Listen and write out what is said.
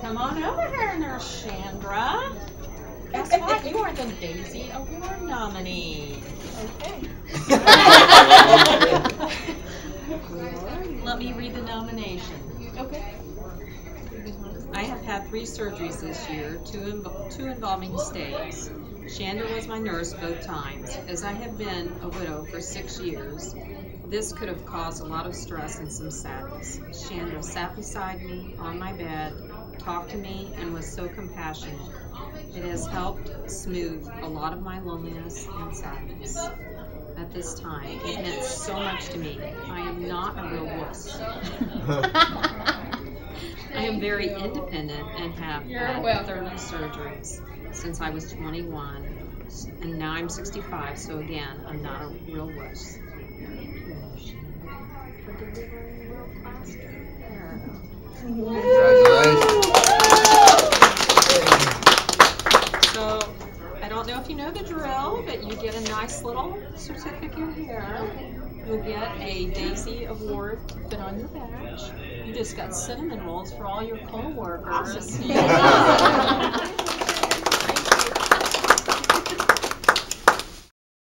Come on over here Nurse Shandra. Guess what? You are the Daisy Award nominee. Okay. Let me read the nomination. Okay. I have had three surgeries this year, two, inv two involving stays. Shandra was my nurse both times. As I have been a widow for six years, this could have caused a lot of stress and some sadness. Shandra sat beside me on my bed, talked to me, and was so compassionate. It has helped smooth a lot of my loneliness and sadness at this time. It meant so much to me. I am not a real wuss. I am very independent and have You're had welcome. 30 surgeries since I was 21, and now I'm 65. So again, I'm not a real wuss. For delivering world-class care. So I don't know if you know the drill, but you get a nice little certificate here. You'll get a Daisy Award fit on your badge. You just got cinnamon rolls for all your co-workers.